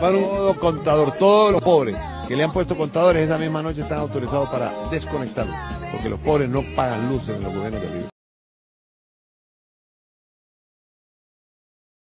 Todo contador, todos los pobres que le han puesto contadores esa misma noche están autorizados para desconectarlo, porque los pobres no pagan luz en los gobiernos de Libre.